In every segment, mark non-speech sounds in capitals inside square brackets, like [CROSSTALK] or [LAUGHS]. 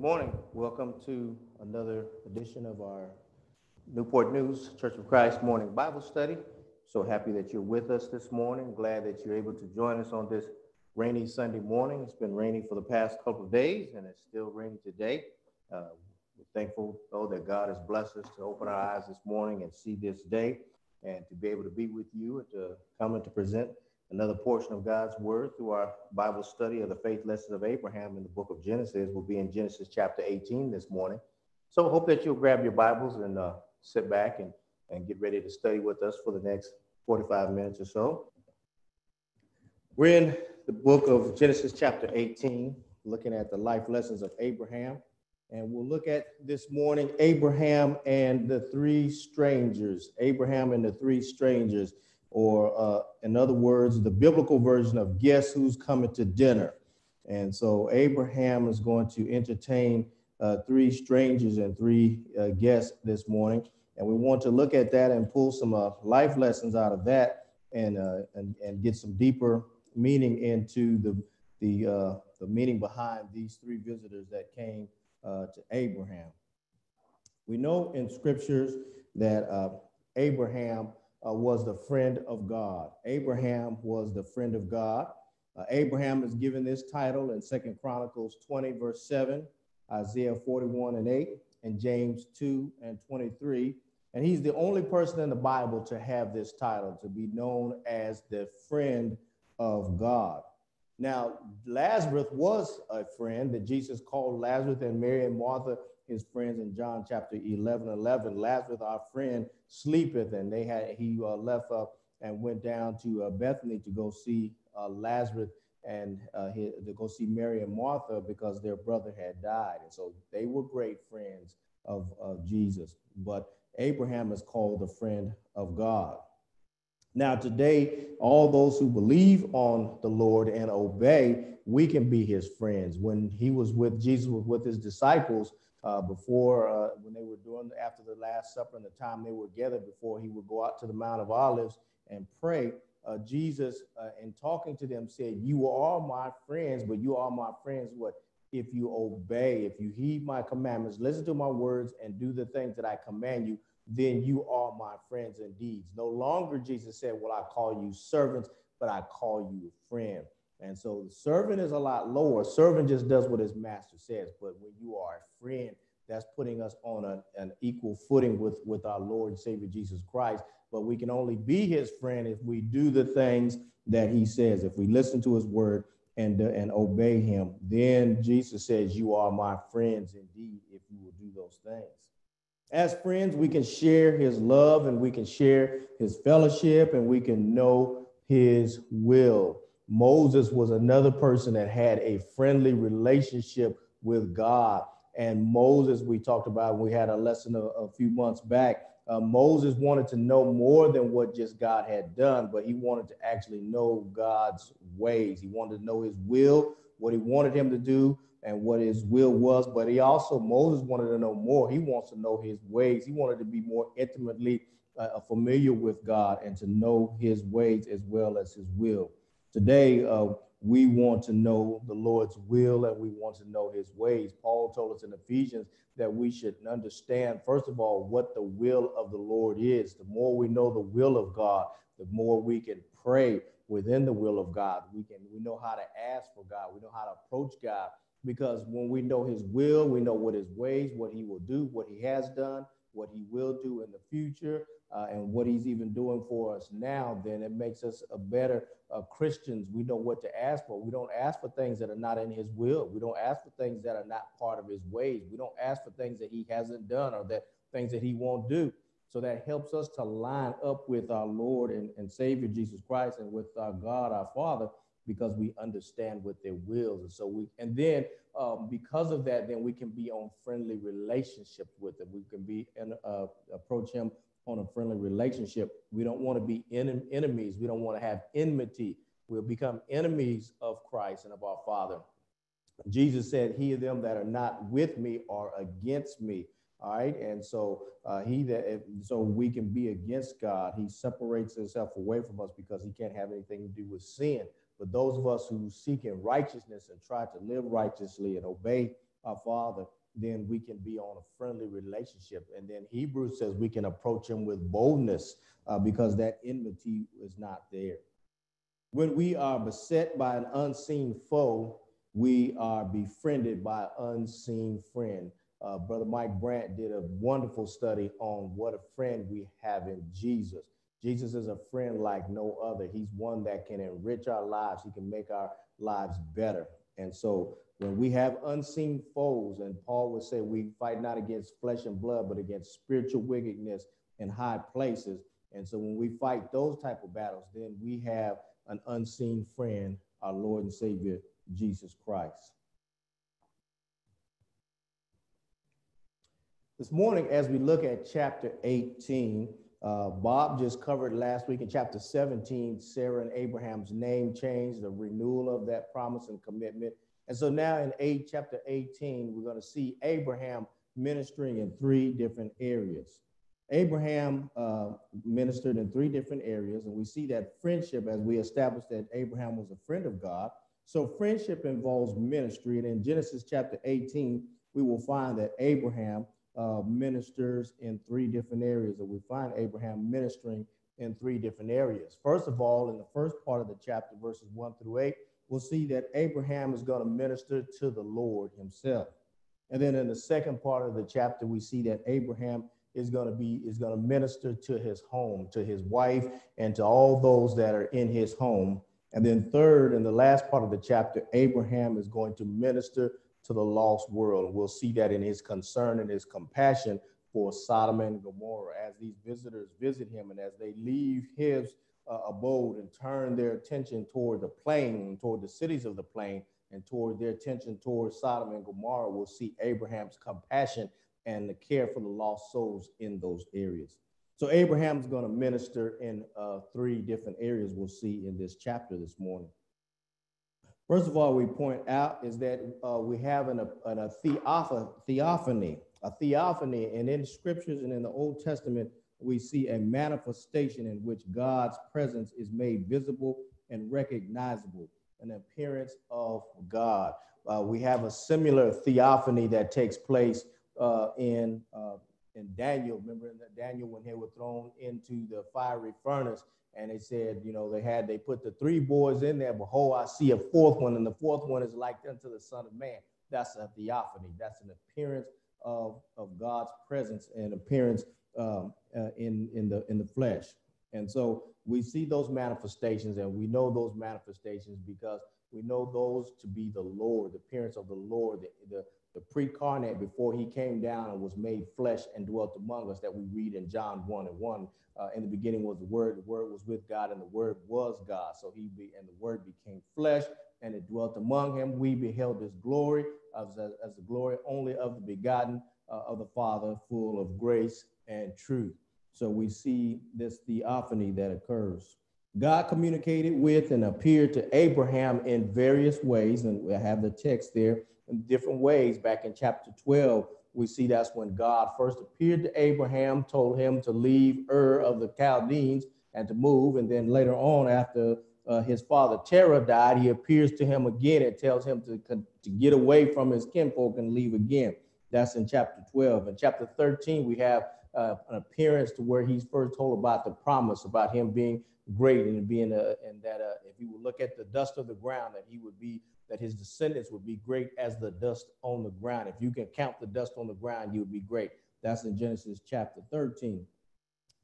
morning. Welcome to another edition of our Newport News Church of Christ morning Bible study. So happy that you're with us this morning. Glad that you're able to join us on this rainy Sunday morning. It's been raining for the past couple of days and it's still raining today. Uh, we're thankful, though, that God has blessed us to open our eyes this morning and see this day and to be able to be with you and to come and to present another portion of God's word through our Bible study of the faith lessons of Abraham in the book of Genesis. We'll be in Genesis chapter 18 this morning. So hope that you'll grab your Bibles and uh, sit back and, and get ready to study with us for the next 45 minutes or so. We're in the book of Genesis chapter 18, looking at the life lessons of Abraham. And we'll look at this morning Abraham and the three strangers. Abraham and the three strangers or uh, in other words, the biblical version of guess who's coming to dinner. And so Abraham is going to entertain uh, three strangers and three uh, guests this morning. And we want to look at that and pull some uh, life lessons out of that and, uh, and, and get some deeper meaning into the, the, uh, the meaning behind these three visitors that came to Abraham. We know in scriptures that Abraham uh, was the friend of God. Abraham was the friend of God. Uh, Abraham is given this title in Second Chronicles 20, verse 7, Isaiah 41 and 8, and James 2 and 23. And he's the only person in the Bible to have this title, to be known as the friend of God. Now, Lazarus was a friend that Jesus called Lazarus and Mary and Martha his friends in John chapter 11, 11. Lazarus, our friend, sleepeth, and they had he uh, left up and went down to uh, Bethany to go see uh, Lazarus and uh, his, to go see Mary and Martha because their brother had died. And so they were great friends of, of Jesus. But Abraham is called the friend of God. Now, today, all those who believe on the Lord and obey, we can be his friends. When he was with Jesus, with his disciples, uh, before uh, when they were doing after the Last Supper and the time they were gathered before he would go out to the Mount of Olives and pray. Uh, Jesus, uh, in talking to them, said, "You are my friends, but you are my friends. What if you obey? If you heed my commandments, listen to my words, and do the things that I command you." Then you are my friends indeed. No longer, Jesus said, Will I call you servants, but I call you friend. And so the servant is a lot lower. Servant just does what his master says. But when you are a friend, that's putting us on a, an equal footing with, with our Lord and Savior Jesus Christ. But we can only be his friend if we do the things that he says, if we listen to his word and, uh, and obey him. Then Jesus says, You are my friends indeed if you will do those things. As friends, we can share his love and we can share his fellowship and we can know his will. Moses was another person that had a friendly relationship with God. And Moses, we talked about, we had a lesson a, a few months back. Uh, Moses wanted to know more than what just God had done, but he wanted to actually know God's ways. He wanted to know his will, what he wanted him to do, and what his will was. But he also, Moses wanted to know more. He wants to know his ways. He wanted to be more intimately uh, familiar with God and to know his ways as well as his will. Today, uh, we want to know the Lord's will and we want to know his ways. Paul told us in Ephesians that we should understand, first of all, what the will of the Lord is. The more we know the will of God, the more we can pray within the will of God. We can we know how to ask for God. We know how to approach God because when we know his will, we know what his ways, what he will do, what he has done, what he will do in the future, uh, and what he's even doing for us now, then it makes us a better uh, Christians. We know what to ask for. We don't ask for things that are not in his will. We don't ask for things that are not part of his ways. We don't ask for things that he hasn't done or that things that he won't do. So that helps us to line up with our Lord and, and Savior Jesus Christ and with our God, our Father, because we understand what their wills. And so we, and then um, because of that, then we can be on friendly relationships with them We can be and uh, approach him on a friendly relationship. We don't want to be en- enemies. We don't want to have enmity. We'll become enemies of Christ and of our Father. Jesus said, He of them that are not with me are against me. All right. And so uh, he that so we can be against God, he separates himself away from us because he can't have anything to do with sin. But those of us who seek in righteousness and try to live righteously and obey our Father, then we can be on a friendly relationship. And then Hebrews says we can approach him with boldness uh, because that enmity is not there. When we are beset by an unseen foe, we are befriended by an unseen friend. Uh, Brother Mike Brandt did a wonderful study on what a friend we have in Jesus. Jesus is a friend like no other. He's one that can enrich our lives. He can make our lives better. And so when we have unseen foes, and Paul would say we fight not against flesh and blood, but against spiritual wickedness in high places. And so when we fight those type of battles, then we have an unseen friend, our Lord and Savior, Jesus Christ. This morning, as we look at chapter 18, uh, Bob just covered last week in chapter 17, Sarah and Abraham's name change, the renewal of that promise and commitment. And so now in eight, chapter 18, we're going to see Abraham ministering in three different areas. Abraham uh, ministered in three different areas, and we see that friendship, as we established that Abraham was a friend of God. So friendship involves ministry. And in Genesis chapter 18, we will find that Abraham uh, ministers in three different areas, and we find Abraham ministering in three different areas. First of all, in the first part of the chapter, verses one through eight, we'll see that Abraham is going to minister to the Lord himself. And then in the second part of the chapter, we see that Abraham is going to be is going to minister to his home, to his wife, and to all those that are in his home. And then third, in the last part of the chapter, Abraham is going to minister to the lost world. We'll see that in his concern and his compassion for Sodom and Gomorrah as these visitors visit him and as they leave his uh, abode and turn their attention toward the plain, toward the cities of the plain, and toward their attention toward Sodom and Gomorrah, we'll see Abraham's compassion and the care for the lost souls in those areas. So Abraham's going to minister in uh, three different areas we'll see in this chapter this morning. First of all, we point out is that uh, we have an, a theophany, a theophany, and in scriptures and in the Old Testament, we see a manifestation in which God's presence is made visible and recognizable, an appearance of God. Uh, we have a similar theophany that takes place uh, in uh, in Daniel. Remember in Daniel when they were thrown into the fiery furnace, and they said, you know, they had they put the three boys in there. Behold, I see a fourth one, and the fourth one is like unto the Son of Man. That's a theophany. That's an appearance of of God's presence and appearance um, uh, in in the in the flesh. And so we see those manifestations, and we know those manifestations because we know those to be the Lord, the appearance of the Lord, the, the the pre-carnate before he came down and was made flesh and dwelt among us that we read in John 1 and 1. Uh, in the beginning was the word, the word was with God, and the word was God. So he be, and the word became flesh and it dwelt among him. We beheld his glory as, as, as the glory only of the begotten uh, of the Father, full of grace and truth. So we see this theophany that occurs. God communicated with and appeared to Abraham in various ways, and we have the text there in different ways. Back in chapter 12, we see that's when God first appeared to Abraham, told him to leave Ur of the Chaldeans and to move. And then later on, after uh, his father Terah died, he appears to him again and tells him to, to get away from his kinfolk and leave again. That's in chapter 12. In chapter 13, we have uh, an appearance to where he's first told about the promise about him being great and being a, and that uh, if he would look at the dust of the ground, that he would be that his descendants would be great as the dust on the ground. If you can count the dust on the ground, you would be great. That's in Genesis chapter 13.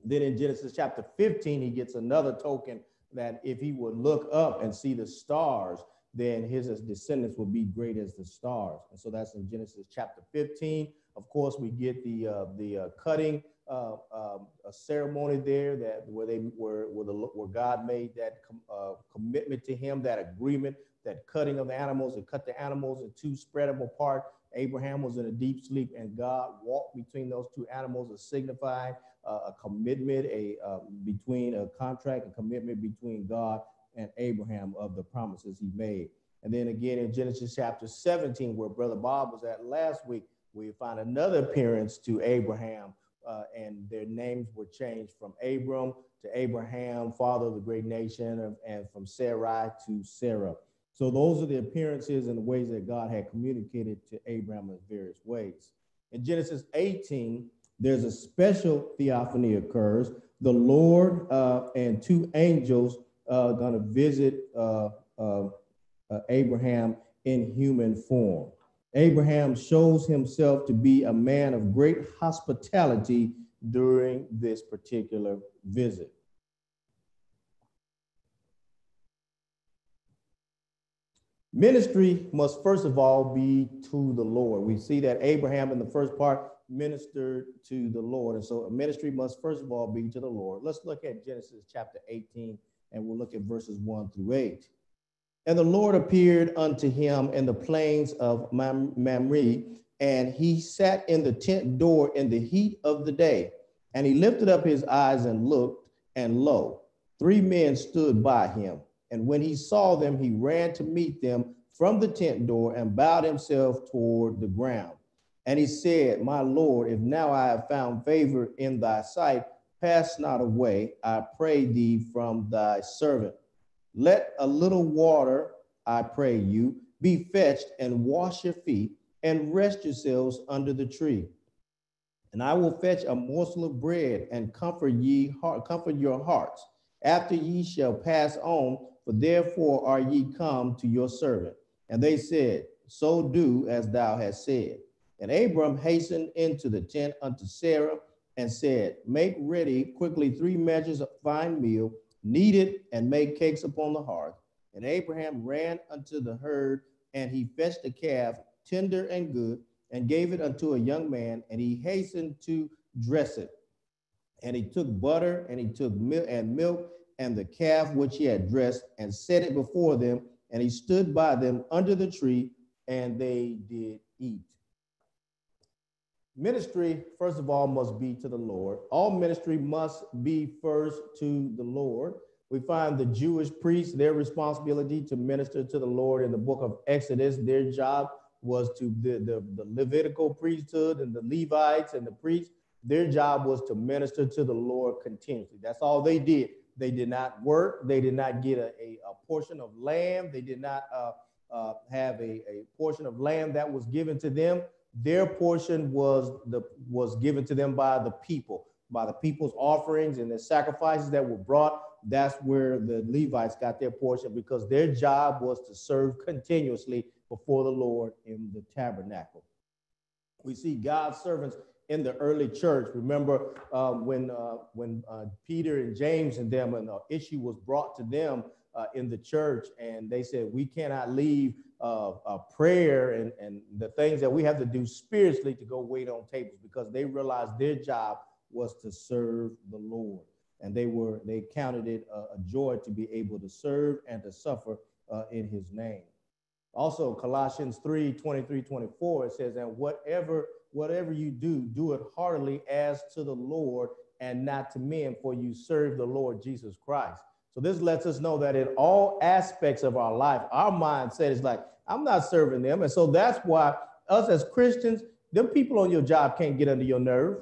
Then in Genesis chapter 15, he gets another token that if he would look up and see the stars, then his descendants will be great as the stars. And so that's in Genesis chapter 15. Of course, we get the uh, the uh, cutting uh, um, ceremony there that where they were where, the, where God made that com, uh, commitment to him, that agreement that cutting of the animals and cut the animals in two, spread them apart. Abraham was in a deep sleep, and God walked between those two animals to signify uh, a commitment, a uh, between a contract, a commitment between God and Abraham of the promises he made. And then again in Genesis chapter 17, where Brother Bob was at last week, we find another appearance to Abraham, uh, and their names were changed from Abram to Abraham, father of the great nation, and from Sarai to Sarah. So those are the appearances and the ways that God had communicated to Abraham in various ways. In Genesis 18, there's a special theophany occurs. The Lord uh, and two angels uh, going to visit uh, uh, uh, Abraham in human form. Abraham shows himself to be a man of great hospitality during this particular visit. Ministry must first of all be to the Lord. We see that Abraham in the first part ministered to the Lord. And so a ministry must first of all be to the Lord. Let's look at Genesis chapter 18 and we'll look at verses 1 through 8. And the Lord appeared unto him in the plains of Mamre, and he sat in the tent door in the heat of the day. And he lifted up his eyes and looked, and lo, three men stood by him. And when he saw them, he ran to meet them from the tent door and bowed himself toward the ground. And he said, My Lord, if now I have found favor in thy sight, pass not away, I pray thee, from thy servant. Let a little water, I pray you, be fetched and wash your feet and rest yourselves under the tree. And I will fetch a morsel of bread and comfort ye heart, comfort your hearts. After ye shall pass on, for therefore are ye come to your servant. And they said, So do as thou hast said. And Abram hastened into the tent unto Sarah and said, Make ready quickly three measures of fine meal knead it, and make cakes upon the hearth. And Abraham ran unto the herd, and he fetched a calf, tender and good, and gave it unto a young man, and he hastened to dress it. And he took butter, and he took milk and milk, and the calf which he had dressed, and set it before them, and he stood by them under the tree, and they did eat. Ministry, first of all, must be to the Lord. All ministry must be first to the Lord. We find the Jewish priests, their responsibility to minister to the Lord in the book of Exodus. Their job was to the, the, the Levitical priesthood and the Levites and the priests. Their job was to minister to the Lord continuously. That's all they did. They did not work. They did not get a, a, a portion of land. They did not uh, uh, have a, a portion of land that was given to them their portion was the was given to them by the people by the people's offerings and the sacrifices that were brought that's where the levites got their portion because their job was to serve continuously before the lord in the tabernacle we see god's servants in the early church remember um, when uh, when uh, peter and james and them an issue was brought to them uh, in the church and they said we cannot leave uh, prayer and, and the things that we have to do spiritually to go wait on tables because they realized their job was to serve the Lord. And they were they counted it a, a joy to be able to serve and to suffer uh, in his name. Also, Colossians 3 23, 24, it says, And whatever whatever you do, do it heartily as to the Lord and not to men, for you serve the Lord Jesus Christ. So this lets us know that in all aspects of our life, our mindset is like, I'm not serving them. And so that's why us as Christians, them people on your job can't get under your nerve.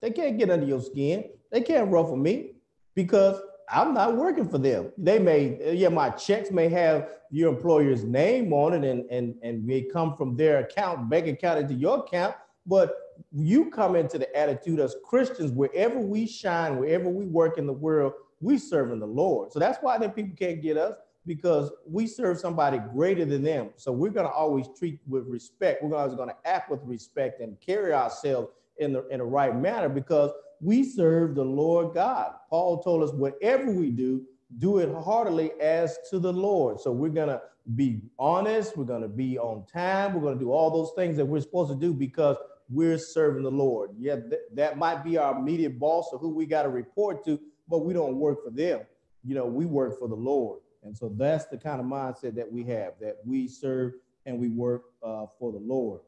They can't get under your skin. They can't ruffle me because I'm not working for them. They may, yeah, my checks may have your employer's name on it and, and, and may come from their account, bank account into your account. But you come into the attitude as Christians, wherever we shine, wherever we work in the world, we serving the Lord. So that's why then people can't get us because we serve somebody greater than them. So we're going to always treat with respect. We're always going to act with respect and carry ourselves in the in the right manner because we serve the Lord God. Paul told us whatever we do, do it heartily as to the Lord. So we're going to be honest, we're going to be on time, we're going to do all those things that we're supposed to do because we're serving the Lord. Yeah, th- that might be our immediate boss or who we got to report to, but we don't work for them. You know, we work for the Lord. And so that's the kind of mindset that we have that we serve and we work uh, for the Lord.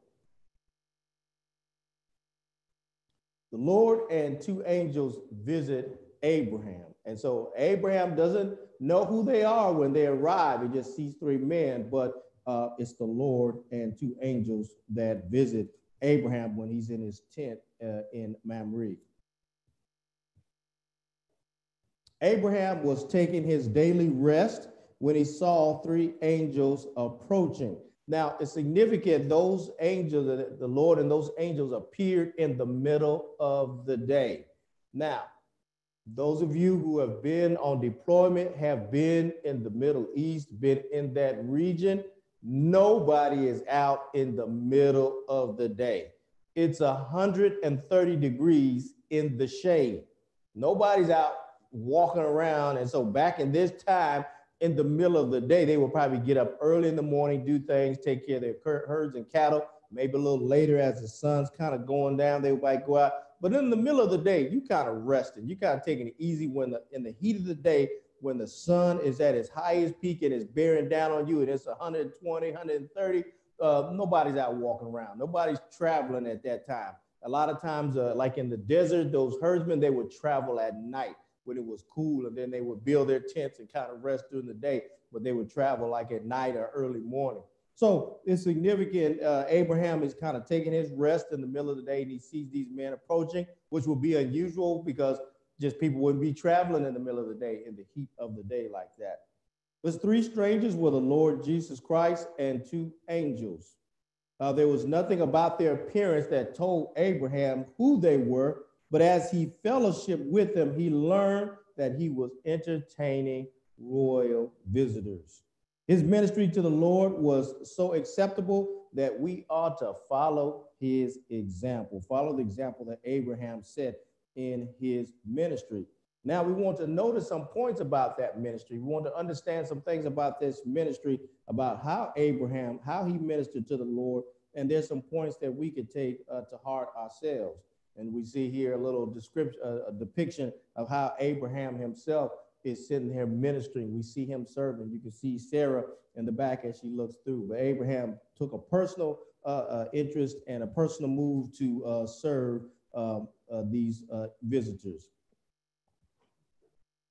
The Lord and two angels visit Abraham. And so Abraham doesn't know who they are when they arrive. He just sees three men, but uh, it's the Lord and two angels that visit Abraham when he's in his tent uh, in Mamre. Abraham was taking his daily rest when he saw three angels approaching. Now, it's significant, those angels, the Lord and those angels appeared in the middle of the day. Now, those of you who have been on deployment have been in the Middle East, been in that region. Nobody is out in the middle of the day. It's 130 degrees in the shade. Nobody's out walking around. And so back in this time, in the middle of the day, they will probably get up early in the morning, do things, take care of their herds and cattle. Maybe a little later as the sun's kind of going down, they might go out. But in the middle of the day, you kind of resting. You kind of taking it easy when the in the heat of the day, when the sun is at its highest peak and it's bearing down on you and it's 120, 130. Uh, nobody's out walking around. Nobody's traveling at that time. A lot of times, uh, like in the desert, those herdsmen, they would travel at night when it was cool, and then they would build their tents and kind of rest during the day, but they would travel like at night or early morning. So it's significant. Uh, Abraham is kind of taking his rest in the middle of the day, and he sees these men approaching, which will be unusual because just people wouldn't be traveling in the middle of the day in the heat of the day like that. There's three strangers were the Lord Jesus Christ and two angels. Uh, there was nothing about their appearance that told Abraham who they were, but as he fellowshiped with them, he learned that he was entertaining royal visitors. His ministry to the Lord was so acceptable that we ought to follow his example, follow the example that Abraham set in his ministry. Now, we want to notice some points about that ministry. We want to understand some things about this ministry, about how Abraham, how he ministered to the Lord. And there's some points that we could take uh, to heart ourselves. And we see here a little description, a depiction of how Abraham himself is sitting here ministering. We see him serving. You can see Sarah in the back as she looks through. But Abraham took a personal uh, uh, interest and a personal move to uh, serve um, uh, these uh, visitors.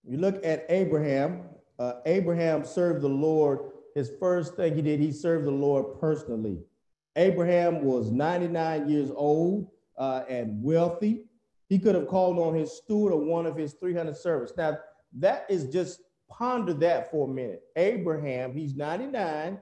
You look at Abraham. Uh, Abraham served the Lord. His first thing he did, he served the Lord personally. Abraham was 99 years old uh, and wealthy, he could have called on his steward or one of his 300 servants. Now, that is just ponder that for a minute. Abraham, he's 99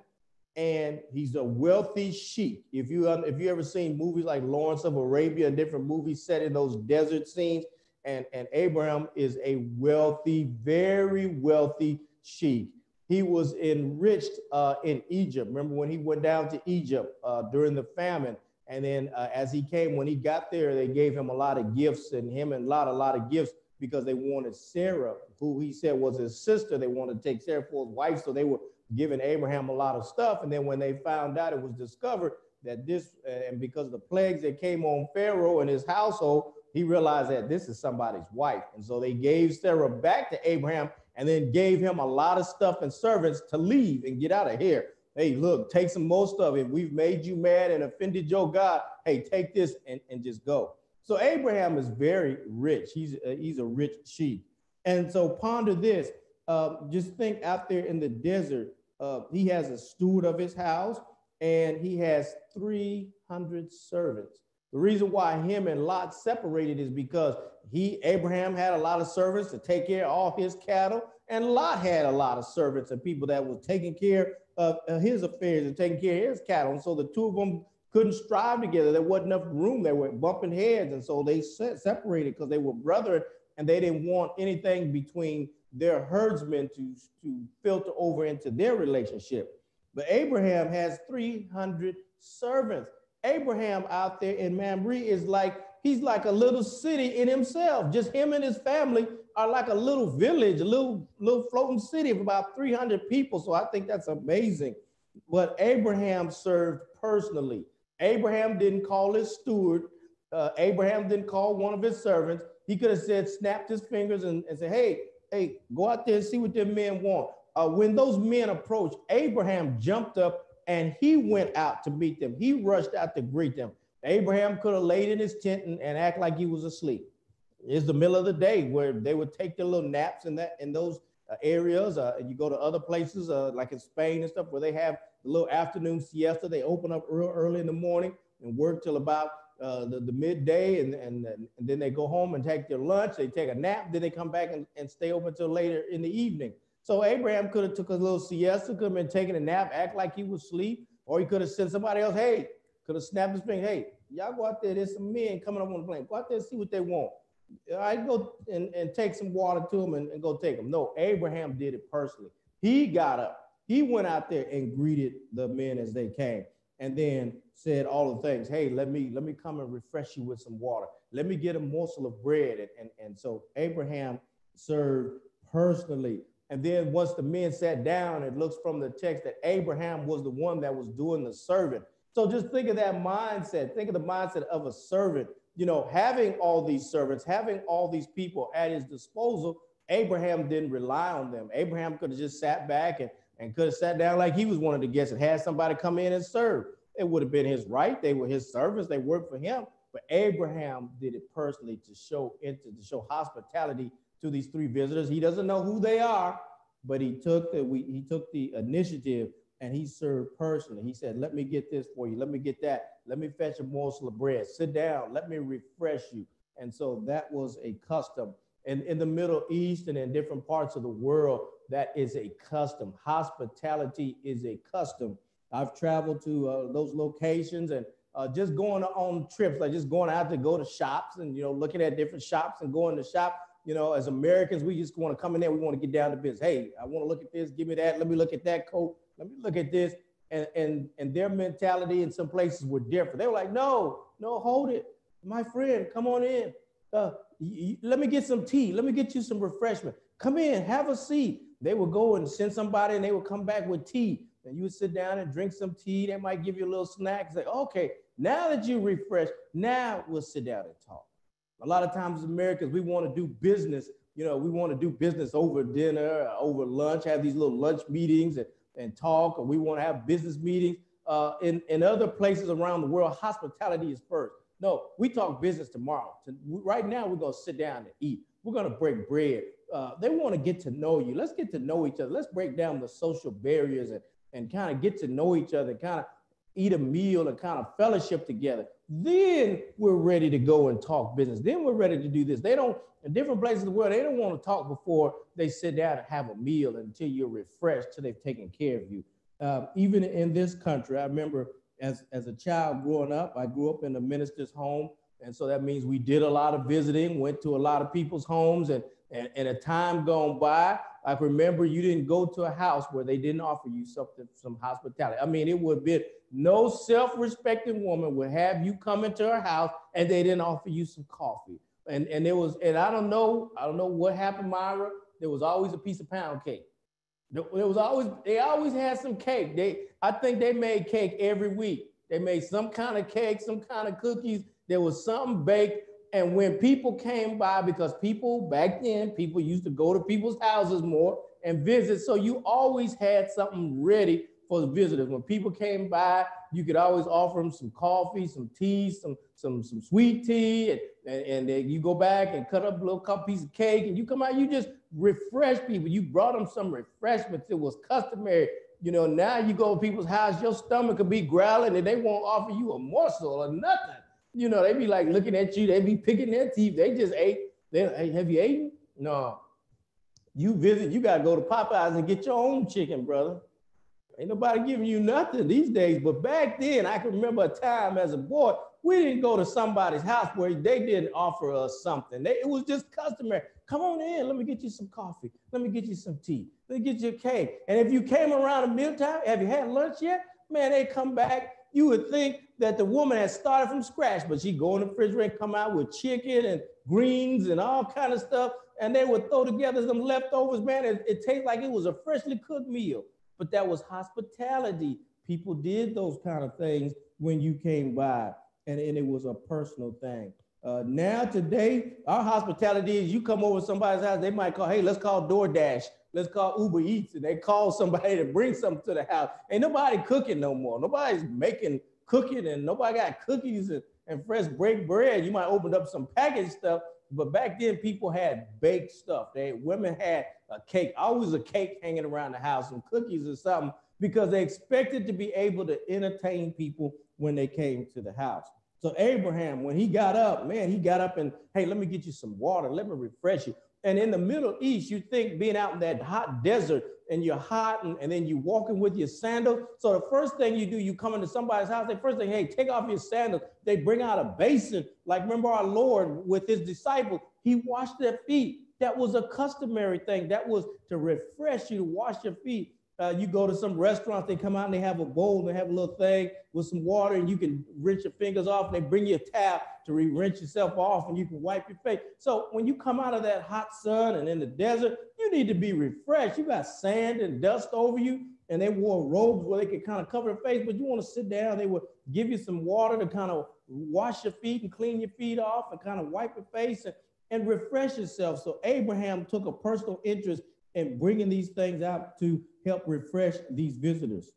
and he's a wealthy sheik. If you if you ever seen movies like Lawrence of Arabia and different movies set in those desert scenes, and, and Abraham is a wealthy, very wealthy sheik. He was enriched uh, in Egypt. Remember when he went down to Egypt uh, during the famine? And then uh, as he came, when he got there, they gave him a lot of gifts and him and a lot, a lot of gifts because they wanted Sarah, who he said was his sister. They wanted to take Sarah for his wife. So they were giving Abraham a lot of stuff. And then when they found out it was discovered that this, uh, and because of the plagues that came on Pharaoh and his household, he realized that this is somebody's wife. And so they gave Sarah back to Abraham and then gave him a lot of stuff and servants to leave and get out of here hey, look, take some most of it. We've made you mad and offended your God. Hey, take this and, and just go. So Abraham is very rich. He's a, he's a rich sheep. And so ponder this. Uh, just think out there in the desert, uh, he has a steward of his house and he has 300 servants. The reason why him and Lot separated is because he, Abraham, had a lot of servants to take care of all his cattle, and Lot had a lot of servants and people that was taking care of uh, his affairs and taking care of his cattle. And so the two of them couldn't strive together. There wasn't enough room. They were bumping heads. And so they separated because they were brethren and they didn't want anything between their herdsmen to, to filter over into their relationship. But Abraham has 300 servants. Abraham out there in Mamre is like, he's like a little city in himself. Just him and his family are like a little village, a little, little floating city of about 300 people. So I think that's amazing. But Abraham served personally. Abraham didn't call his steward. Uh, Abraham didn't call one of his servants. He could have said, snapped his fingers and, and said, hey, hey, go out there and see what them men want. Uh, when those men approached, Abraham jumped up and he went out to meet them. He rushed out to greet them. Abraham could have laid in his tent and, and act like he was asleep. It's the middle of the day where they would take their little naps in that in those uh, areas. Uh, you go to other places uh, like in Spain and stuff where they have a little afternoon siesta. They open up real early in the morning and work till about uh, the, the midday, and, and, and then they go home and take their lunch. They take a nap, then they come back and, and stay open till later in the evening. So Abraham could have took a little siesta, could have been taking a nap, act like he was asleep, or he could have sent somebody else, hey, could have snapped his finger, hey, y'all go out there, there's some men coming up on the plain. Go out there and see what they want. I go and, and take some water to them and, and go take them. No, Abraham did it personally. He got up. He went out there and greeted the men as they came and then said all the things. Hey, let me let me come and refresh you with some water. Let me get a morsel of bread. And, and, and so Abraham served personally. And then once the men sat down, it looks from the text that Abraham was the one that was doing the serving. So just think of that mindset. Think of the mindset of a servant. You know, having all these servants, having all these people at his disposal, Abraham didn't rely on them. Abraham could have just sat back and, and could have sat down like he was one of the guests and had somebody come in and serve. It would have been his right. They were his servants. They worked for him. But Abraham did it personally to show into to show hospitality to these three visitors. He doesn't know who they are, but he took the we, he took the initiative and he served personally. He said, "Let me get this for you. Let me get that. Let me fetch a morsel of bread. Sit down. Let me refresh you." And so that was a custom. And in the Middle East and in different parts of the world, that is a custom. Hospitality is a custom. I've traveled to uh, those locations and uh, just going on trips, like just going out to go to shops and you know looking at different shops and going to shop. You know, as Americans, we just want to come in there. We want to get down to business. Hey, I want to look at this. Give me that. Let me look at that coat. Let me look at this. And and and their mentality in some places were different. They were like, no, no, hold it, my friend, come on in. Uh, let me get some tea. Let me get you some refreshment. Come in, have a seat. They would go and send somebody, and they would come back with tea. And you would sit down and drink some tea. They might give you a little snack. Say, okay, now that you refresh, now we'll sit down and talk. A lot of times, Americans, we want to do business. You know, we want to do business over dinner, over lunch, have these little lunch meetings and, and talk, or we want to have business meetings. Uh, in, in other places around the world, hospitality is first. No, we talk business tomorrow. Right now, we're going to sit down and eat. We're going to break bread. Uh, they want to get to know you. Let's get to know each other. Let's break down the social barriers and, and kind of get to know each other, kind of eat a meal and kind of fellowship together. Then we're ready to go and talk business. Then we're ready to do this. They don't, in different places of the world, they don't want to talk before they sit down and have a meal until you're refreshed, till they've taken care of you. Uh, even in this country, I remember as, as a child growing up, I grew up in a minister's home. And so that means we did a lot of visiting, went to a lot of people's homes, and, and, and a time gone by, I remember you didn't go to a house where they didn't offer you something, some hospitality. I mean, it would be no self-respecting woman would have you come into her house and they didn't offer you some coffee. And and there was, and I don't know, I don't know what happened, Myra. There was always a piece of pound cake. There was always, they always had some cake. They, I think they made cake every week. They made some kind of cake, some kind of cookies. There was something baked and when people came by, because people back then, people used to go to people's houses more and visit. So you always had something ready for the visitors. When people came by, you could always offer them some coffee, some tea, some some some sweet tea, and, and, and then you go back and cut up a little cup piece of cake, and you come out, you just refresh people. You brought them some refreshments. It was customary. You know, now you go to people's house, your stomach could be growling, and they won't offer you a morsel or nothing. You know, they be like looking at you, they be picking their teeth. They just ate. They, hey, have you eaten? No. You visit, you gotta go to Popeyes and get your own chicken, brother. Ain't nobody giving you nothing these days. But back then, I can remember a time as a boy, we didn't go to somebody's house where they didn't offer us something. They, it was just customary. Come on in, let me get you some coffee. Let me get you some tea. Let me get you a cake. And if you came around a mealtime, have you had lunch yet? Man, they come back you would think that the woman had started from scratch, but she'd go in the refrigerator and come out with chicken and greens and all kind of stuff. And they would throw together some leftovers, man. It, it tastes like it was a freshly cooked meal. But that was hospitality. People did those kind of things when you came by, and, and it was a personal thing. Uh, now today, our hospitality is you come over to somebody's house, they might call, hey, let's call DoorDash let's call Uber Eats, and they call somebody to bring something to the house. Ain't nobody cooking no more. Nobody's making cooking, and nobody got cookies and, and fresh break bread. You might open up some packaged stuff, but back then people had baked stuff. They women had a cake, always a cake hanging around the house, some cookies or something, because they expected to be able to entertain people when they came to the house. So Abraham, when he got up, man, he got up and hey, let me get you some water, let me refresh you. And in the Middle East, you think being out in that hot desert and you're hot and, and then you're walking with your sandals. So the first thing you do, you come into somebody's house, they first thing, hey, take off your sandals. They bring out a basin. Like remember our Lord with his disciple, he washed their feet. That was a customary thing. That was to refresh you, to wash your feet. Uh, you go to some restaurants, they come out and they have a bowl and they have a little thing with some water and you can rinse your fingers off. And they bring you a towel to rinse yourself off and you can wipe your face. So when you come out of that hot sun and in the desert, you need to be refreshed. You got sand and dust over you and they wore robes where they could kind of cover their face, but you want to sit down. They would give you some water to kind of wash your feet and clean your feet off and kind of wipe your face and, and refresh yourself. So Abraham took a personal interest in bringing these things out to help refresh these visitors.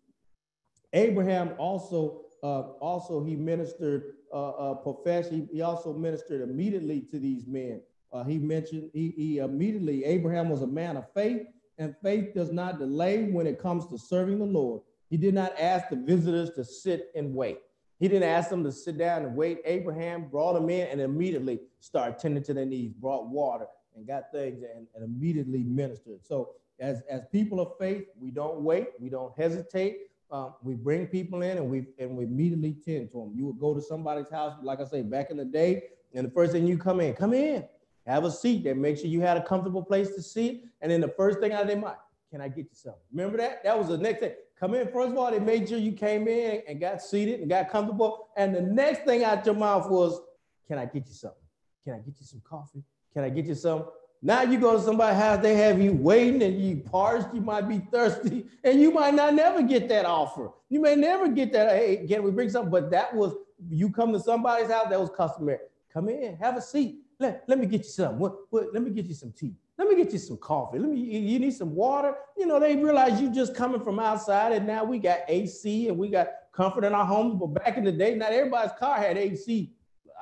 Abraham also uh, also he ministered uh, uh, profession. He, he, also ministered immediately to these men. Uh, he mentioned he, he immediately Abraham was a man of faith, and faith does not delay when it comes to serving the Lord. He did not ask the visitors to sit and wait. He didn't ask them to sit down and wait. Abraham brought them in and immediately started tending to their needs, brought water and got things and, and immediately ministered. So as, as people of faith, we don't wait, we don't hesitate. Um, we bring people in and we and we immediately tend to them. You would go to somebody's house, like I say, back in the day, and the first thing you come in, come in, have a seat. That make sure you had a comfortable place to sit. And then the first thing out of their mind, can I get you something? Remember that? That was the next thing. Come in. First of all, they made sure you came in and got seated and got comfortable. And the next thing out your mouth was, can I get you something? Can I get you some coffee? Can I get you some? Now you go to somebody's house, they have you waiting and you parched, you might be thirsty, and you might not never get that offer. You may never get that, hey, can we bring something? But that was, you come to somebody's house, that was customary. Come in, have a seat. Let, let me get you something. What, what, let me get you some tea. Let me get you some coffee. Let me, you need some water. You know, they realize you just coming from outside and now we got AC and we got comfort in our homes. But back in the day, not everybody's car had AC.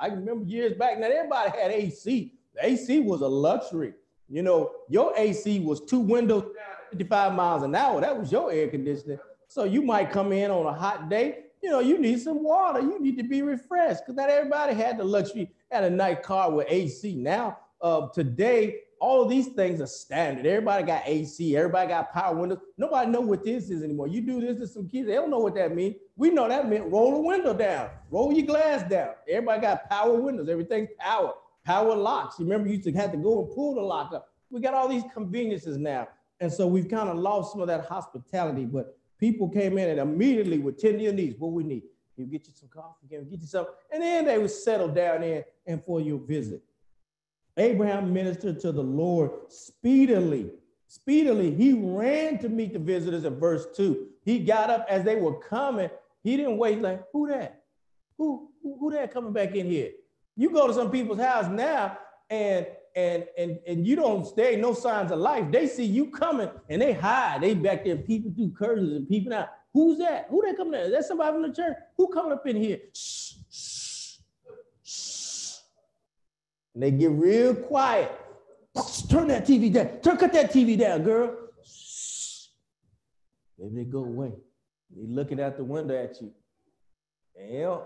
I remember years back, not everybody had AC. The AC was a luxury. You know, your AC was two windows 55 miles an hour. That was your air conditioning. So you might come in on a hot day. You know, you need some water. You need to be refreshed because not everybody had the luxury had a nice car with AC. Now, uh, today, all of these things are standard. Everybody got AC. Everybody got power windows. Nobody know what this is anymore. You do this to some kids, they don't know what that means. We know that meant roll the window down, roll your glass down. Everybody got power windows. Everything's power power locks. You remember you used to have to go and pull the lock up. We got all these conveniences now. And so we've kind of lost some of that hospitality, but people came in and immediately would tend to your needs. What we need. He'll get you some coffee, get you some, and then they would settle down in and for your visit. Abraham ministered to the Lord speedily. Speedily, he ran to meet the visitors in verse 2. He got up as they were coming. He didn't wait like, who that? Who, who, who that coming back in here? You go to some people's house now and and and and you don't stay no signs of life. They see you coming and they hide. They back there peeping through curtains and peeping out. Who's that? Who that coming in? Is that somebody from the church? Who coming up in here? Shh, shh, shh. And they get real quiet. Turn that TV down. Turn, cut that TV down, girl. Shh. Maybe they go away. They looking out the window at you. Damn.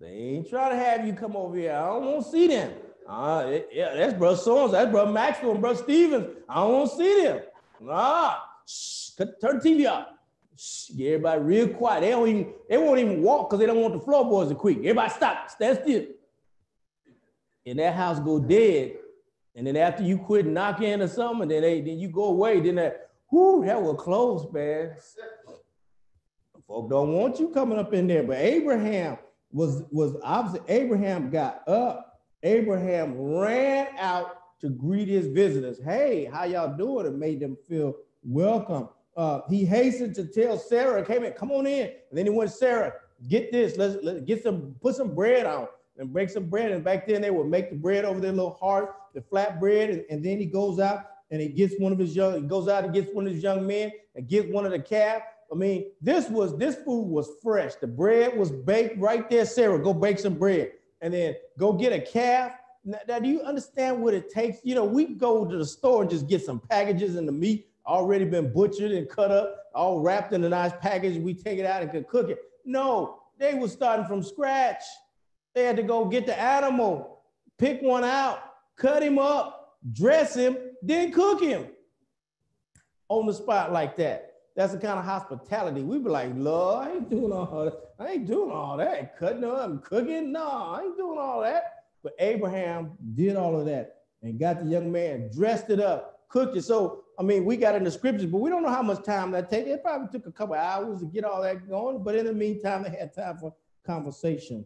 They ain't trying to have you come over here. I don't want to see them. Uh, yeah, that's brother Sons, that's brother Maxwell and brother Stevens. I don't want to see them. Nah, shh, turn the TV off. Shh, get everybody real quiet. They don't even, they won't even walk because they don't want the floorboards to creak. Everybody stop, stand still. And that house go dead. And then after you quit knocking or something, then they then you go away. Then that, whoo, that was close, man. Folk don't want you coming up in there. But Abraham, was, was opposite. Abraham got up. Abraham ran out to greet his visitors. Hey, how y'all doing? And made them feel welcome. Uh, he hastened to tell Sarah, came in, come on in. And then he went, Sarah, get this, let's, let's get some, put some bread on and break some bread. And back then they would make the bread over their little heart, the flat bread. And, and then he goes out and he gets one of his young, he goes out and gets one of his young men and gets one of the calf I mean, this was this food was fresh. The bread was baked right there. Sarah, go bake some bread, and then go get a calf. Now, now, do you understand what it takes? You know, we go to the store and just get some packages and the meat already been butchered and cut up, all wrapped in a nice package. We take it out and can cook it. No, they were starting from scratch. They had to go get the animal, pick one out, cut him up, dress him, then cook him on the spot like that. That's the kind of hospitality. We be like, Lord, I ain't doing all that. I ain't doing all that. Cutting up, cooking. No, I ain't doing all that. But Abraham did all of that and got the young man, dressed it up, cooked it. So, I mean, we got in the scriptures, but we don't know how much time that take. It probably took a couple hours to get all that going. But in the meantime, they had time for conversation.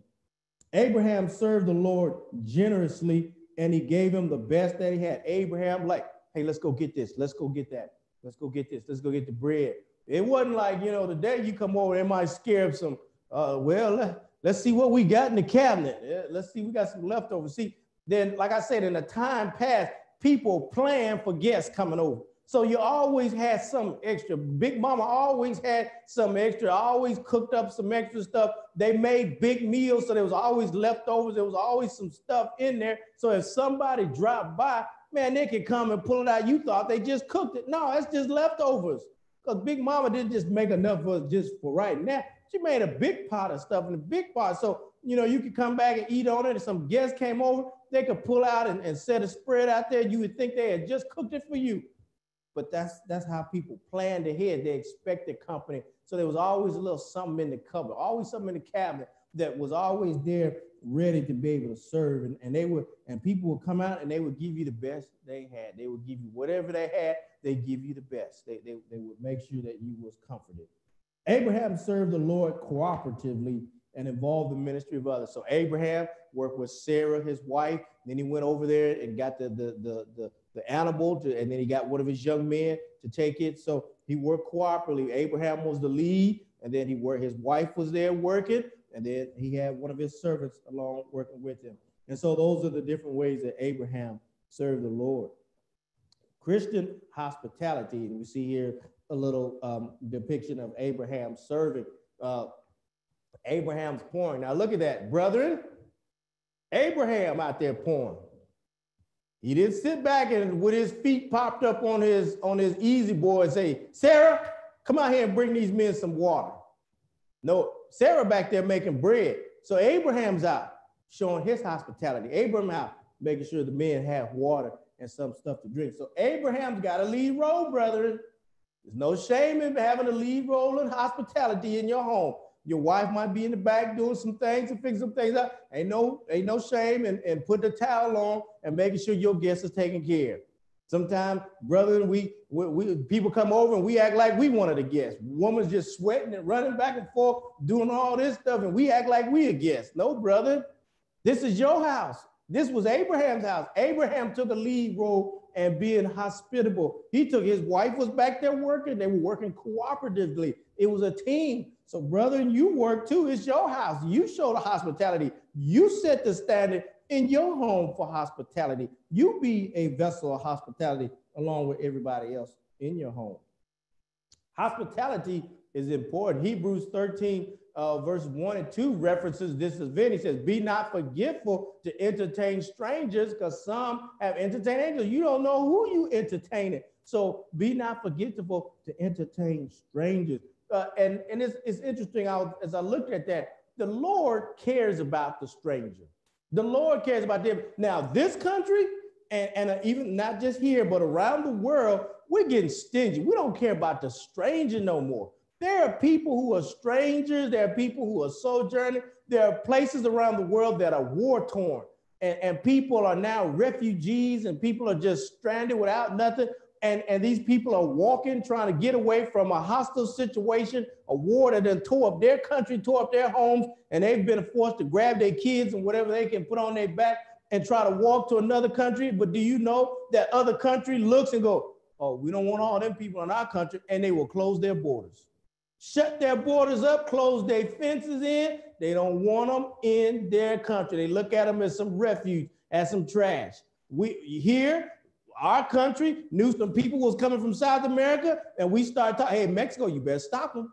Abraham served the Lord generously and he gave him the best that he had. Abraham, like, hey, let's go get this. Let's go get that. Let's go get this. Let's go get the bread. It wasn't like, you know, the day you come over, it might scare up some, uh, well, let, let's see what we got in the cabinet. Yeah, let's see, we got some leftovers. See, then, like I said, in the time past, people plan for guests coming over. So you always had some extra. Big Mama always had some extra, always cooked up some extra stuff. They made big meals, so there was always leftovers. There was always some stuff in there. So if somebody dropped by, man, they could come and pull it out. You thought they just cooked it. No, it's just leftovers. Because Big Mama didn't just make enough for just for right now. She made a big pot of stuff in a big pot. So, you know, you could come back and eat on it. If some guests came over, they could pull out and, and set a spread out there. You would think they had just cooked it for you. But that's that's how people planned ahead. They expected company. So there was always a little something in the cupboard, always something in the cabinet that was always there ready to be able to serve. And, and they would, and people would come out and they would give you the best they had. They would give you whatever they had, they give you the best. They, they, they would make sure that you was comforted. Abraham served the Lord cooperatively and involved the ministry of others. So Abraham worked with Sarah, his wife. Then he went over there and got the, the, the, the, the animal, to, and then he got one of his young men to take it. So he worked cooperatively. Abraham was the lead, and then he worked, his wife was there working, and then he had one of his servants along working with him. And so those are the different ways that Abraham served the Lord. Christian hospitality, and we see here a little um, depiction of Abraham serving. Uh, Abraham's pouring. Now look at that, brethren. Abraham out there pouring. He didn't sit back and with his feet popped up on his on his easy boy and say, Sarah, come out here and bring these men some water. No, Sarah back there making bread. So Abraham's out showing his hospitality. Abraham out making sure the men have water and some stuff to drink. So Abraham's got a lead role, brethren. There's no shame in having a lead role in hospitality in your home. Your wife might be in the back doing some things and fixing some things up. Ain't no, ain't no shame and, and put the towel on and making sure your guests are taken care of. Sometimes, brother, we, we, we, people come over and we act like we wanted a guest. Woman's just sweating and running back and forth, doing all this stuff, and we act like we a guest. No, brother, this is your house. This was Abraham's house. Abraham took a lead role and being hospitable. He took his wife was back there working. They were working cooperatively. It was a team. So, brother, you work too. It's your house. You show the hospitality. You set the standard in your home for hospitality. You be a vessel of hospitality along with everybody else in your home. Hospitality is important. Hebrews 13, uh, verse 1 and 2 references this event. He says, Be not forgetful to entertain strangers, because some have entertained angels. You don't know who you entertaining. So be not forgetful to entertain strangers. Uh, and and it's, it's interesting I as I looked at that, the Lord cares about the stranger. The Lord cares about them. Now, this country, and, and uh, even not just here, but around the world, we're getting stingy. We don't care about the stranger no more. There are people who are strangers. There are people who are sojourning. There are places around the world that are war torn. And, and people are now refugees and people are just stranded without nothing. And, and these people are walking, trying to get away from a hostile situation, a war that then tore up their country, tore up their homes, and they've been forced to grab their kids and whatever they can put on their back and try to walk to another country. But do you know that other country looks and go, oh, we don't want all them people in our country, and they will close their borders. Shut their borders up, close their fences in. They don't want them in their country. They look at them as some refuge, as some trash. We here, our country knew some people was coming from South America, and we started talking, hey, Mexico, you better stop them.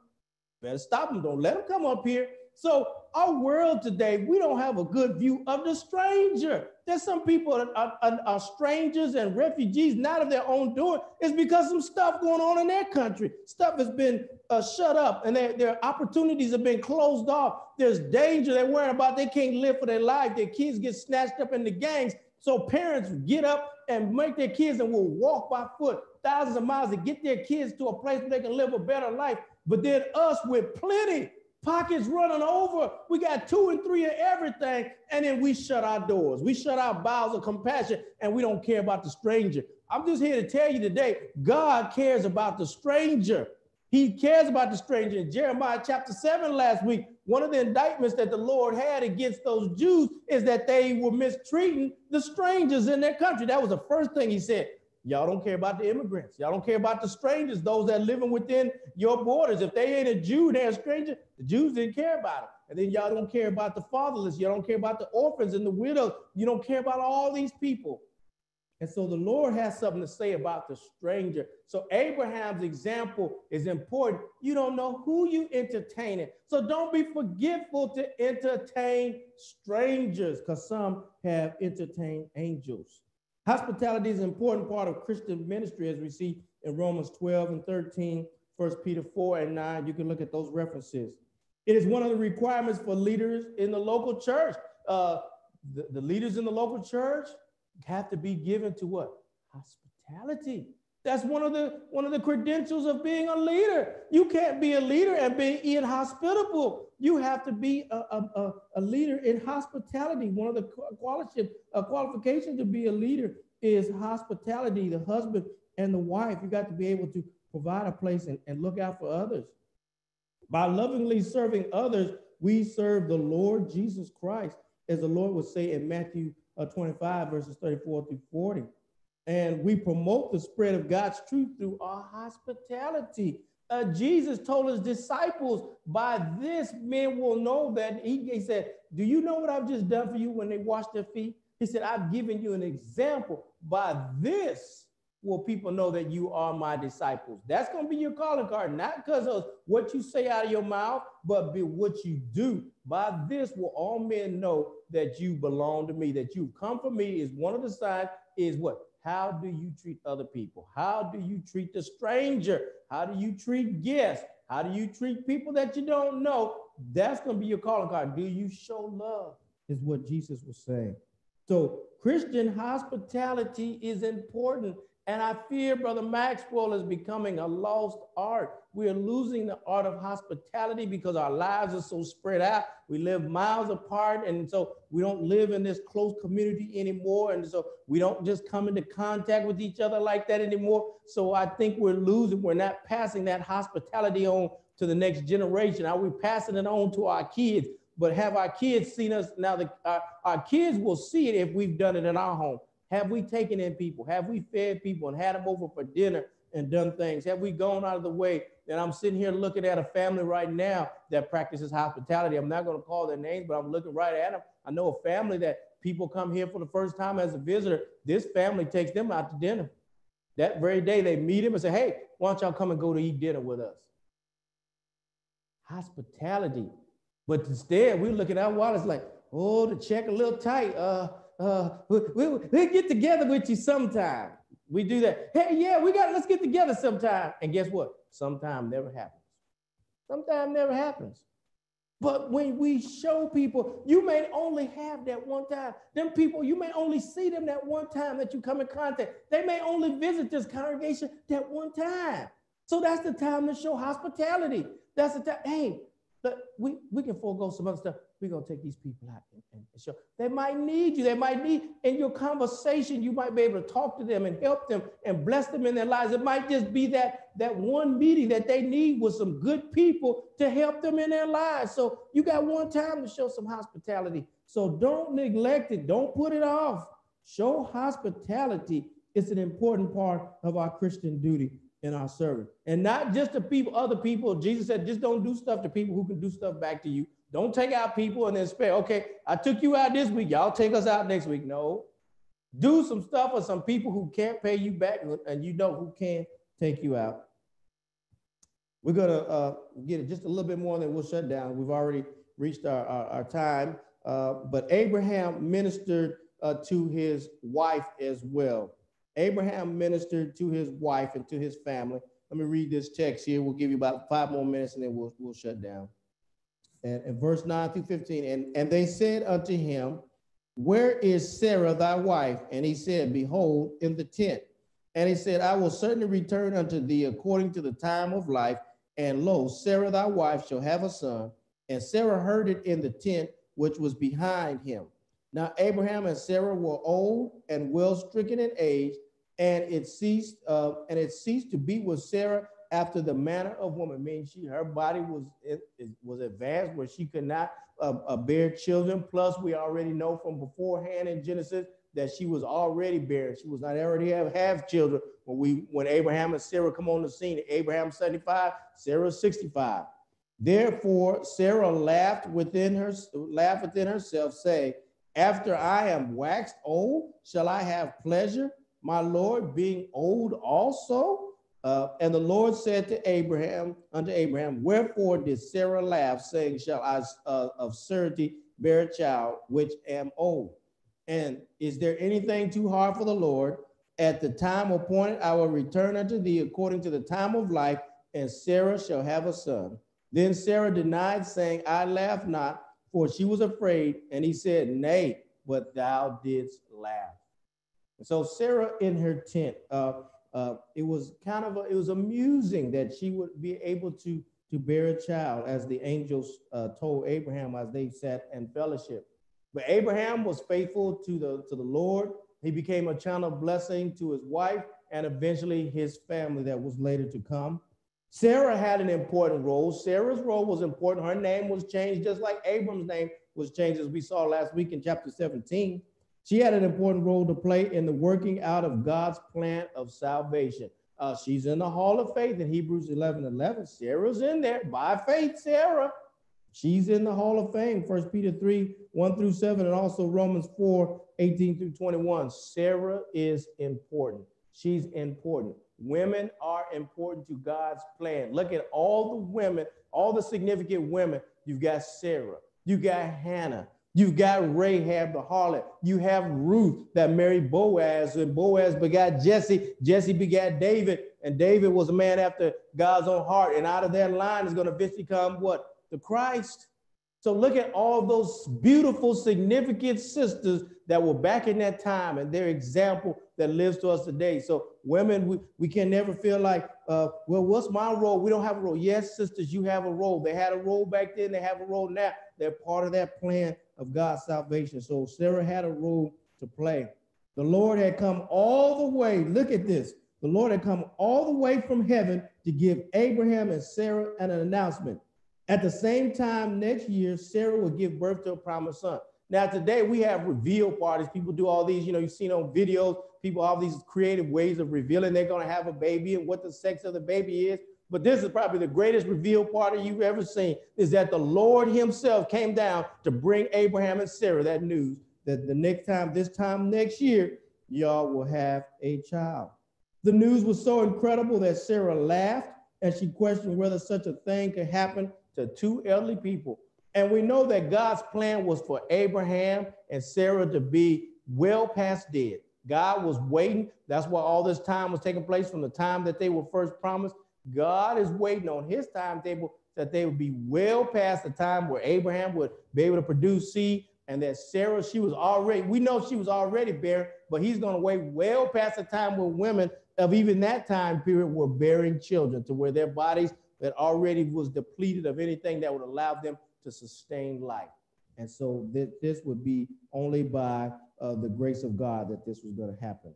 Better stop them. Don't let them come up here. So our world today, we don't have a good view of the stranger. There's some people are, are, are, strangers and refugees, not of their own doing. It's because some stuff going on in their country. Stuff has been uh, shut up and their, their opportunities have been closed off. There's danger they're worrying about. They can't live for their life. Their kids get snatched up in the gangs. So parents get up and make their kids and will walk by foot thousands of miles to get their kids to a place where they can live a better life. But then us with plenty, pockets running over, we got two and three of everything, and then we shut our doors. We shut our bowels of compassion, and we don't care about the stranger. I'm just here to tell you today, God cares about the stranger. He cares about the stranger. In Jeremiah chapter 7 last week, one of the indictments that the Lord had against those Jews is that they were mistreating the strangers in their country. That was the first thing he said. Y'all don't care about the immigrants. Y'all don't care about the strangers, those that are living within your borders. If they ain't a Jew, they're a stranger. The Jews didn't care about them. And then y'all don't care about the fatherless. Y'all don't care about the orphans and the widows. You don't care about all these people. And so the Lord has something to say about the stranger. So Abraham's example is important. You don't know who you entertaining. So don't be forgetful to entertain strangers because some have entertained angels. Hospitality is an important part of Christian ministry, as we see in Romans 12 and 13, 1 Peter 4 and 9. You can look at those references. It is one of the requirements for leaders in the local church. Uh, the, the leaders in the local church have to be given to what? Hospitality. That's one of the one of the credentials of being a leader. You can't be a leader and be inhospitable. You have to be a, a, a leader in hospitality. One of the quality, uh, qualifications to be a leader is hospitality. The husband and the wife, you got to be able to provide a place and, and look out for others. By lovingly serving others, we serve the Lord Jesus Christ, as the Lord would say in Matthew uh, 25, verses 34 through 40. And we promote the spread of God's truth through our hospitality. Uh, Jesus told his disciples, by this men will know that he, he said, do you know what I've just done for you when they washed their feet? He said, I've given you an example. By this will people know that you are my disciples. That's going to be your calling card, not because of what you say out of your mouth, but be what you do. By this will all men know that you belong to me, that you've come for me is one of the signs is what? How do you treat other people? How do you treat the stranger? How do you treat guests? How do you treat people that you don't know? That's going to be your calling card. Do you show love? Is what Jesus was saying. So, Christian hospitality is important. And I fear Brother Maxwell is becoming a lost art. We are losing the art of hospitality because our lives are so spread out. We live miles apart. And so we don't live in this close community anymore. And so we don't just come into contact with each other like that anymore. So I think we're losing, we're not passing that hospitality on to the next generation. Are we passing it on to our kids? But have our kids seen us? Now, the, our, our kids will see it if we've done it in our home. Have we taken in people? Have we fed people and had them over for dinner and done things? Have we gone out of the way? And I'm sitting here looking at a family right now that practices hospitality. I'm not going to call their names, but I'm looking right at them. I know a family that people come here for the first time as a visitor. This family takes them out to dinner. That very day they meet him and say, hey, why don't y'all come and go to eat dinner with us? Hospitality. But instead, we're looking at wallets like, oh, the check a little tight. Uh, uh, we, we, get together with you sometime. We do that. Hey, yeah, we got, let's get together sometime. And guess what? Sometime never happens. Sometime never happens. But when we show people, you may only have that one time. Them people, you may only see them that one time that you come in contact. They may only visit this congregation that one time. So that's the time to show hospitality. That's the time. Hey, we, we can forego some other stuff we're going to take these people out and, and, show. They might need you. They might need in your conversation, you might be able to talk to them and help them and bless them in their lives. It might just be that, that one meeting that they need with some good people to help them in their lives. So you got one time to show some hospitality. So don't neglect it. Don't put it off. Show hospitality. It's an important part of our Christian duty in our service. And not just to people, other people. Jesus said, just don't do stuff to people who can do stuff back to you. Don't take out people and then spare. Okay, I took you out this week. Y'all take us out next week. No. Do some stuff for some people who can't pay you back and you know who can take you out. We're going to uh, get just a little bit more, and then we'll shut down. We've already reached our, our, our time. Uh, but Abraham ministered uh, to his wife as well. Abraham ministered to his wife and to his family. Let me read this text here. We'll give you about five more minutes and then we'll, we'll shut down and, and verse 9 through 15. And, and they said unto him, Where is Sarah thy wife? And he said, Behold, in the tent. And he said, I will certainly return unto thee according to the time of life. And lo, Sarah thy wife shall have a son. And Sarah heard it in the tent which was behind him. Now Abraham and Sarah were old and well stricken in age, and it ceased, uh, and it ceased to be with Sarah after the manner of woman. Meaning she her body was it, it was advanced where she could not uh, uh, bear children. Plus, we already know from beforehand in Genesis that she was already barren. She was not already have, have children when we when Abraham and Sarah come on the scene. Abraham 75, Sarah 65. Therefore, Sarah laughed within her, laughed within herself, saying, After I am waxed old, shall I have pleasure, my Lord, being old also? Uh, and the Lord said to Abraham, unto Abraham, Wherefore did Sarah laugh, saying, Shall I uh, of certainty bear a child, which am old? And is there anything too hard for the Lord? At the time appointed, I will return unto thee according to the time of life, and Sarah shall have a son. Then Sarah denied, saying, I laugh not, for she was afraid. And he said, Nay, but thou didst laugh. And so Sarah in her tent, uh, uh, it was kind of, a, it was amusing that she would be able to, to bear a child, as the angels uh, told Abraham as they sat in fellowship. But Abraham was faithful to the, to the Lord. He became a channel of blessing to his wife and eventually his family that was later to come. Sarah had an important role. Sarah's role was important. Her name was changed just like Abram's name was changed, as we saw last week in chapter 17. She had an important role to play in the working out of God's plan of salvation. Uh, she's in the hall of faith in Hebrews 11 11. Sarah's in there by faith, Sarah. She's in the hall of fame, First Peter 3 1 through 7, and also Romans 4 18 through 21. Sarah is important. She's important. Women are important to God's plan. Look at all the women, all the significant women. You've got Sarah, you got Hannah, you've got Rahab the harlot, you have Ruth that married Boaz, and Boaz begat Jesse, Jesse begat David, and David was a man after God's own heart. And out of that line is going to eventually come what? The Christ. So look at all those beautiful, significant sisters that were back in that time and their example that lives to us today. So women, we, we can never feel like, uh, well, what's my role? We don't have a role. Yes, sisters, you have a role. They had a role back then. They have a role now. They're part of that plan of God's salvation. So Sarah had a role to play. The Lord had come all the way. Look at this. The Lord had come all the way from heaven to give Abraham and Sarah an announcement. At the same time, next year, Sarah will give birth to a promised son. Now, today we have reveal parties. People do all these, you know, you've seen on videos, people all these creative ways of revealing they're going to have a baby and what the sex of the baby is. But this is probably the greatest reveal party you've ever seen is that the Lord Himself came down to bring Abraham and Sarah that news that the next time, this time next year, y'all will have a child. The news was so incredible that Sarah laughed and she questioned whether such a thing could happen to two elderly people. And we know that God's plan was for Abraham and Sarah to be well past dead. God was waiting. That's why all this time was taking place from the time that they were first promised. God is waiting on his timetable that they would be well past the time where Abraham would be able to produce seed and that Sarah, she was already, we know she was already barren, but he's going to wait well past the time where women of even that time period were bearing children to where their bodies that already was depleted of anything that would allow them to sustain life. And so th- this would be only by uh, the grace of God that this was going to happen.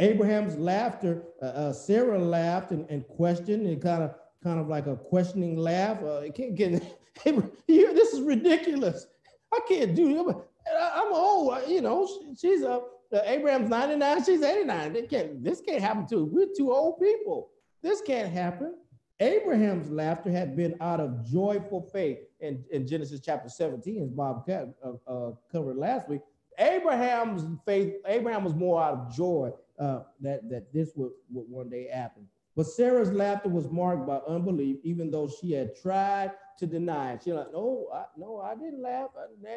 Abraham's laughter, uh, uh, Sarah laughed and, and questioned, and kind of kind of like a questioning laugh. Uh, can't get [LAUGHS] here. This is ridiculous. I can't do it. I'm old. You know, she's a uh, Abraham's 99. She's 89. They can't. This can't happen to. us. We're two old people. This can't happen. Abraham's laughter had been out of joyful faith in, in Genesis chapter 17, as Bob uh, uh, covered last week. Abraham's faith, Abraham was more out of joy uh, that, that this would, would one day happen. But Sarah's laughter was marked by unbelief, even though she had tried to deny it. She's like, no, I, no, I didn't laugh.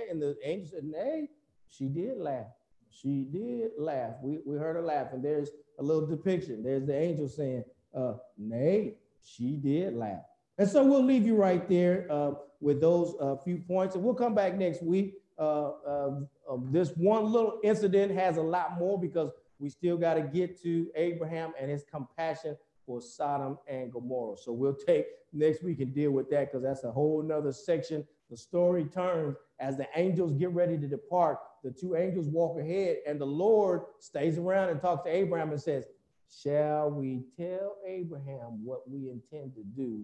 And the angel said, nay, she did laugh. She did laugh. We, we heard her laugh. And there's a little depiction. There's the angel saying, uh, nay, she did laugh. And so we'll leave you right there uh, with those uh, few points. And we'll come back next week uh, uh, of this one little incident has a lot more because we still got to get to Abraham and his compassion for Sodom and Gomorrah. So we'll take next week and deal with that because that's a whole nother section. The story turns as the angels get ready to depart. The two angels walk ahead, and the Lord stays around and talks to Abraham and says, Shall we tell Abraham what we intend to do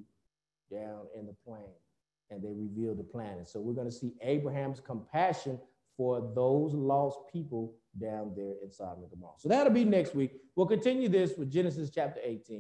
down in the plain? And they reveal the plan. And so we're going to see Abraham's compassion for those lost people down there in Sodom and Gomorrah. So that'll be next week. We'll continue this with Genesis chapter 18.